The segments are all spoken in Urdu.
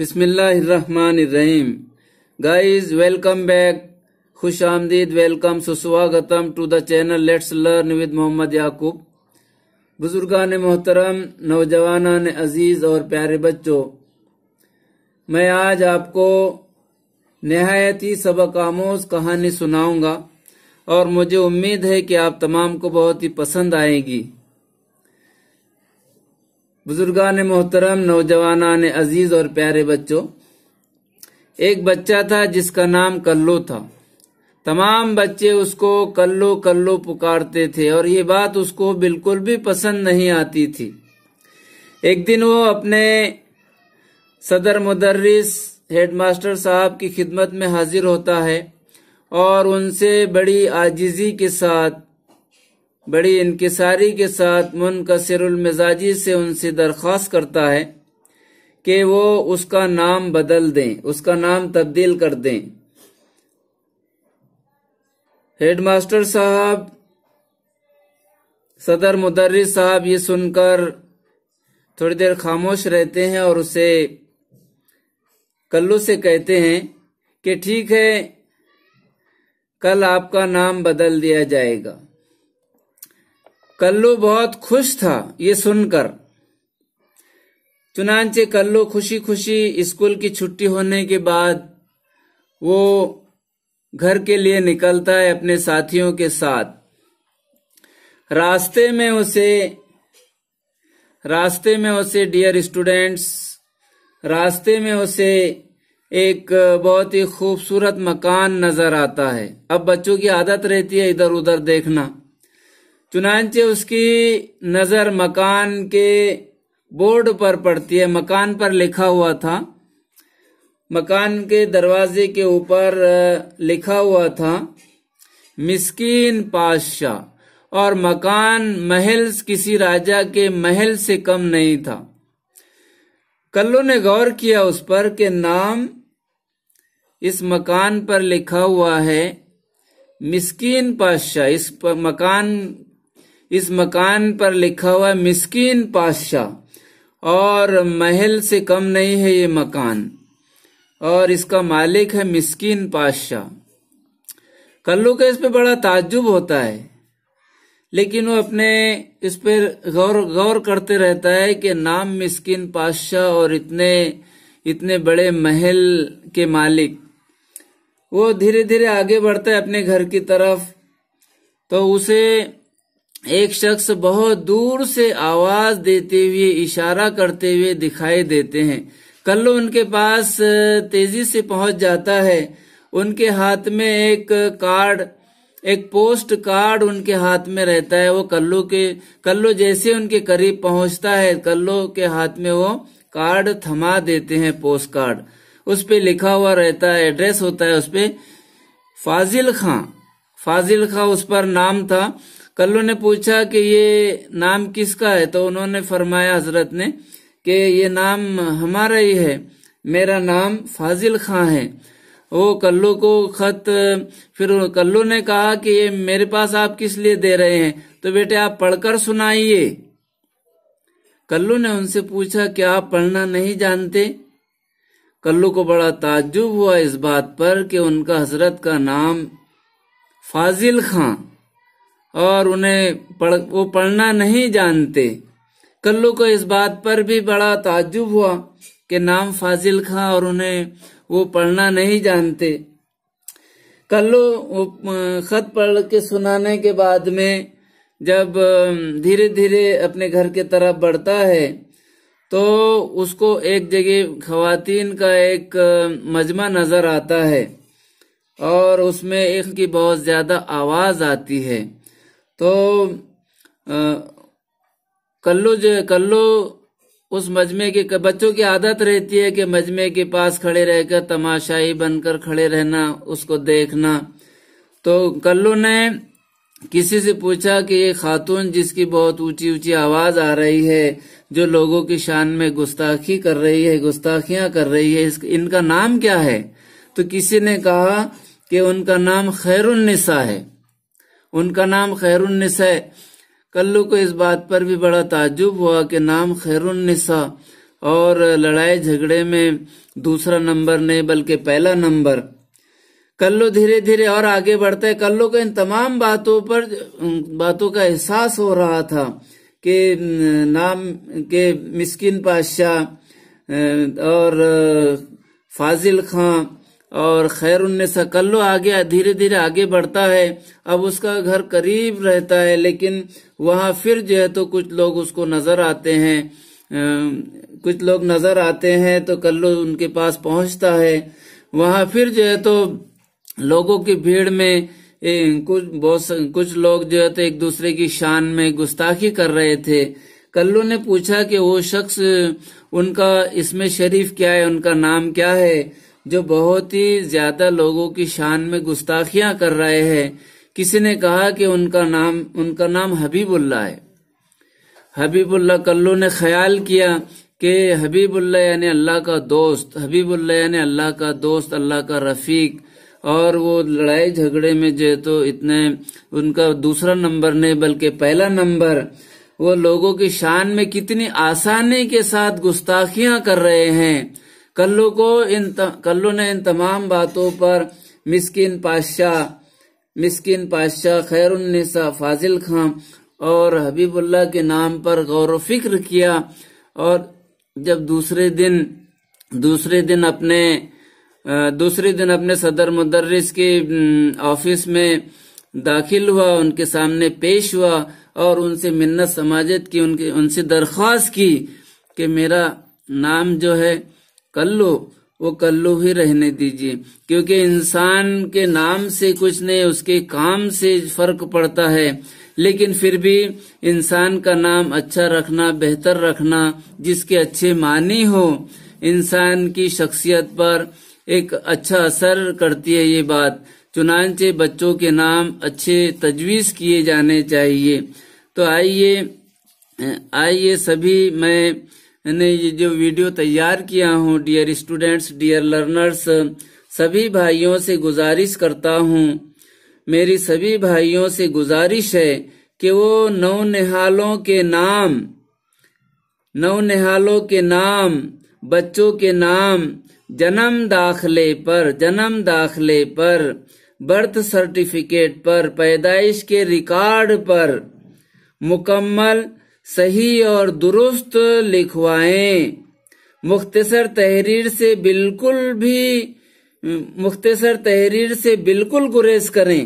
بسم اللہ الرحمن الرحیم گائز ویلکم بیک خوش آمدید welcome سسواگتم to the channel let's learn with Muhammad Yaqoob بزرگان محترم نوجوانان عزیز اور پیارے بچوں میں آج آپ کو نہایت ہی سبق آموز کہانی سناؤں گا اور مجھے امید ہے کہ آپ تمام کو بہت ہی پسند آئے گی بزرگان محترم، نوجوانان عزیز اور پیارے بچوں، ایک بچہ تھا جس کا نام کلو تھا۔ تمام بچے اس کو کلو کلو پکارتے تھے اور یہ بات اس کو بالکل بھی پسند نہیں آتی تھی۔ ایک دن وہ اپنے صدر مدرس، ہیڈ ماسٹر صاحب کی خدمت میں حاضر ہوتا ہے اور ان سے بڑی آجزی کے ساتھ بڑی انکساری کے ساتھ منکسر المزاجی سے ان سے درخواست کرتا ہے کہ وہ اس کا نام بدل دیں، اس کا نام تبدیل کر دیں۔ ہیڈ ماسٹر صاحب، صدر مدرس صاحب یہ سن کر تھوڑی دیر خاموش رہتے ہیں اور اسے کلو سے کہتے ہیں کہ ٹھیک ہے، کل آپ کا نام بدل دیا جائے گا۔ کلو بہت خوش تھا یہ سن کر۔ چنانچہ کلو خوشی خوشی اسکول کی چھٹی ہونے کے بعد وہ گھر کے لیے نکلتا ہے اپنے ساتھیوں کے ساتھ۔ راستے میں اسے، راستے میں اسے ڈیئر اسٹوڈینٹس، راستے میں اسے ایک بہت ہی خوبصورت مکان نظر آتا ہے۔ اب بچوں کی عادت رہتی ہے ادھر ادھر دیکھنا۔ چنانچہ اس کی نظر مکان کے بورڈ پر پڑتی ہے، مکان پر لکھا ہوا تھا۔ مکان کے دروازے کے اوپر لکھا ہوا تھا، مسکین پادشاہ اور مکان محل کسی راجا کے محل سے کم نہیں تھا۔ کلو نے غور کیا اس پر کہ نام اس مکان پر لکھا ہوا ہے، مسکین پادشاہ اس مکان اس مکان پر لکھا ہوا ہے، مسکین پادشاہ۔ اور محل سے کم نہیں ہے یہ مکان۔ اور اس کا مالک ہے مسکین پادشاہ۔ کلو کا اس پہ بڑا تعجب ہوتا ہے۔ لیکن وہ اپنے اس پہ غور غور کرتے رہتا ہے کہ نام مسکین پادشاہ اور اتنے اتنے بڑے محل کے مالک۔ وہ دھیرے دھیرے آگے بڑھتا ہے اپنے گھر کی طرف۔ تو اسے ایک شخص بہت دور سے آواز دیتے ہوئے، اشارہ کرتے ہوئے دکھائی دیتے ہیں۔ کلو ان کے پاس تیزی سے پہنچ جاتا ہے۔ ان کے ہاتھ میں ایک کارڈ، ایک پوسٹ کارڈ ان کے ہاتھ میں رہتا ہے۔ وہ کلو کے، کلو جیسے ان کے قریب پہنچتا ہے۔ کلو کے ہاتھ میں وہ کارڈ تھما دیتے ہیں، پوسٹ کارڈ۔ اس پہ لکھا ہوا رہتا ہے، ایڈریس ہوتا ہے اس پہ فاضل خان فاضل خان اس پر نام تھا۔ کلو نے پوچھا کہ یہ نام کس کا ہے، تو انہوں نے فرمایا، حضرت نے کہ یہ نام ہمارا ہی ہے، میرا نام فاضل خان ہے۔ وہ کلو کو خط، پھر کلو نے کہا کہ یہ میرے پاس آپ کس لیے دے رہے ہیں؟ تو بیٹے، آپ پڑھ کر سنائیے۔ کلو نے ان سے پوچھا کہ آپ پڑھنا نہیں جانتے؟ کلو کو بڑا تعجب ہوا اس بات پر کہ ان کا حضرت کا نام فاضل خان۔ اور انہیں پڑھ وہ پڑھنا نہیں جانتے۔ کلو کو اس بات پر بھی بڑا تعجب ہوا کہ نام فاضل خان اور انہیں وہ پڑھنا نہیں جانتے۔ کلو خط پڑھ کے سنانے کے بعد میں جب دھیرے دھیرے اپنے گھر کے طرف بڑھتا ہے تو اس کو ایک جگہ خواتین کا ایک مجمع نظر آتا ہے اور اس میں ایک کی بہت زیادہ آواز آتی ہے۔ تو کلو جو کلو اس مجمے کے، بچوں کی عادت رہتی ہے کہ مجمے کے پاس کھڑے رہ کر تماشائی بن کر کھڑے رہنا، اس کو دیکھنا۔ تو کلو نے کسی سے پوچھا کہ یہ خاتون جس کی بہت اونچی اونچی آواز آ رہی ہے، جو لوگوں کی شان میں گستاخی کر رہی ہے، گستاخیاں کر رہی ہے ان کا نام کیا ہے؟ تو کسی نے کہا کہ ان کا نام خیر النساء ہے۔ ان کا نام خیر النساء کلو کو اس بات پر بھی بڑا تعجب ہوا کہ نام خیر النساء اور لڑائی جھگڑے میں دوسرا نمبر نہیں بلکہ پہلا نمبر۔ کلو دھیرے دھیرے اور آگے بڑھتا ہے۔ کلو کو ان تمام باتوں پر، باتوں کا احساس ہو رہا تھا کہ نام کے مسکن پادشاہ اور فاضل خان اور خیر النساء کلو آگے دھیرے دھیرے آگے بڑھتا ہے۔ اب اس کا گھر قریب رہتا ہے، لیکن وہاں پھر جو ہے تو کچھ لوگ اس کو نظر آتے ہیں۔ کچھ لوگ نظر آتے ہیں تو کلو ان کے پاس پہنچتا ہے۔ وہاں پھر جو ہے تو لوگوں کی بھیڑ میں کچھ بہت کچھ لوگ جو ہے تو ایک دوسرے کی شان میں گستاخی کر رہے تھے۔ کلو نے پوچھا کہ وہ شخص ان کا اس میں شریف کیا ہے، ان کا نام کیا ہے؟ جو بہت ہی زیادہ لوگوں کی شان میں گستاخیاں کر رہے ہیں، کسی نے کہا کہ ان کا نام، ان کا نام حبیب اللہ ہے۔ حبیب اللہ کلو نے خیال کیا کہ حبیب اللہ یعنی اللہ کا دوست، حبیب اللہ یعنی اللہ کا دوست، اللہ کا رفیق۔ اور وہ لڑائی جھگڑے میں جو ہے تو اتنے، ان کا دوسرا نمبر نہیں، بلکہ پہلا نمبر۔ وہ لوگوں کی شان میں کتنی آسانی کے ساتھ گستاخیاں کر رہے ہیں۔ کلو کو ان کلو نے ان تمام باتوں پر مسکن پاشاہ مسکن پاشاہ خیر النساء، فاضل خان اور حبیب اللہ کے نام پر غور و فکر کیا اور جب دوسرے دن دوسرے دن اپنے دوسرے دن اپنے صدر مدرس کے آفس میں داخل ہوا، ان کے سامنے پیش ہوا اور ان سے منت سماجت کی، ان کے ان سے درخواست کی کہ میرا نام جو ہے کلو، وہ کلو ہی رہنے دیجیے کیونکہ انسان کے نام سے کچھ نہیں، اس کے کام سے فرق پڑتا ہے۔ لیکن پھر بھی انسان کا نام اچھا رکھنا، بہتر رکھنا، جس کے اچھے معنی ہو انسان کی شخصیت پر ایک اچھا اثر کرتی ہے یہ بات۔ چنانچہ بچوں کے نام اچھے تجویز کیے جانے چاہیے۔ تو آئیے آئیے سبھی میں نے یہ جو ویڈیو تیار کیا ہوں ڈیئر اسٹوڈینٹس ڈیئر لرنرس سبھی بھائیوں سے گزارش کرتا ہوں۔ میری سبھی بھائیوں سے گزارش ہے کہ وہ نو نہالوں کے نام، نو نہالوں کے نام، بچوں کے نام، جنم داخلے پر، جنم داخلے پر برتھ سرٹیفکیٹ پر، پیدائش کے ریکارڈ پر مکمل صحیح اور درست لکھوائیں۔ مختصر تحریر سے بالکل بھی، مختصر تحریر سے بالکل گریز کریں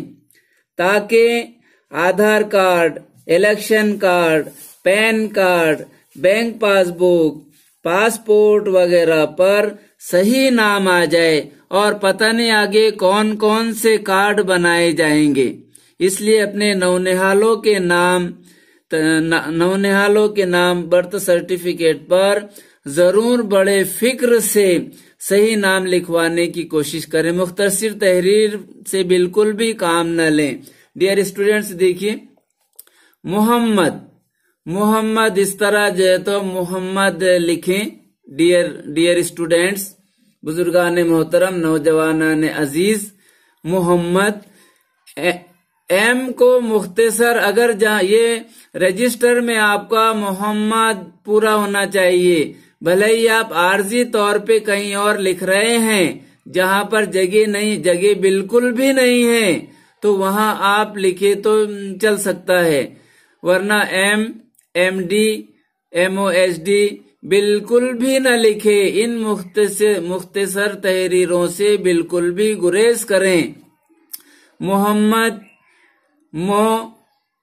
تاکہ Aadhaar card, election card, PAN card, bank passbook, passport وغیرہ پر صحیح نام آ جائے اور پتہ نہیں آگے کون کون سے کارڈ بنائے جائیں گے۔ اس لیے اپنے نونہالوں کے نام نونہالوں کے نام برتھ سرٹیفکیٹ پر ضرور بڑے فکر سے صحیح نام لکھوانے کی کوشش کریں۔ مختصر تحریر سے بالکل بھی کام نہ لیں۔ ڈیئر اسٹوڈینٹس دیکھیے۔ محمد محمد اس طرح جو ہے تو محمد لکھیں۔ ڈیئر ڈیئر اسٹوڈینٹس بزرگان محترم، نوجوانان عزیز، محمد ایم کو مختصر اگر یہ رجسٹر میں آپ کا محمد پورا ہونا چاہیے۔ بھلے ہی آپ عارضی طور پہ کہیں اور لکھ رہے ہیں، جہاں پر جگہ نہیں، جگہ بالکل بھی نہیں ہے، تو وہاں آپ لکھے تو چل سکتا ہے۔ ورنہ M M D, M O S D بالکل بھی نہ لکھے۔ ان مختصر مختصر تحریروں سے بالکل بھی گریز کریں۔ محمد مو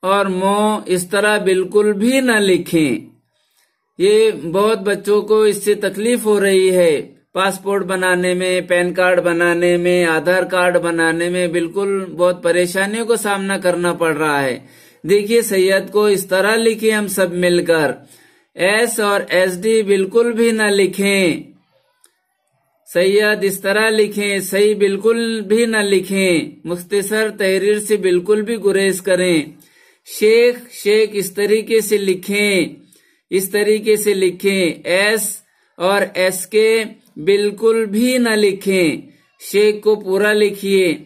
اور مو اس طرح بالکل بھی نہ لکھیں۔ یہ بہت بچوں کو اس سے تکلیف ہو رہی ہے۔ پاسپورٹ بنانے میں، پین کارڈ بنانے میں، آدھار کارڈ بنانے میں بالکل بہت پریشانیوں کو سامنا کرنا پڑ رہا ہے۔ دیکھیے سید کو اس طرح لکھیں ہم سب مل کر۔ ایس اور ایس ڈی بالکل بھی نہ لکھیں۔ سید اس طرح لکھیں، صحیح بالکل بھی نہ لکھیں، مختصر تحریر سے بالکل بھی گریز کریں۔ شیخ شیخ اس طریقے سے لکھیں، اس طریقے سے لکھیں۔ ایس اور ایس کے بالکل بھی نہ لکھیں۔ شیخ کو پورا لکھیے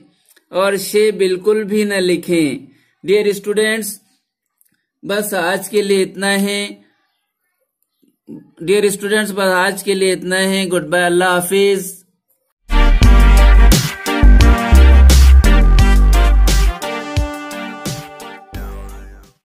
اور شے بالکل بھی نہ لکھیں۔ ڈیئر اسٹوڈینٹس بس آج کے لیے اتنا ہے۔ ڈیئر اسٹوڈینٹس بس آج کے لیے اتنا ہے گڈ بائے اللہ حافظ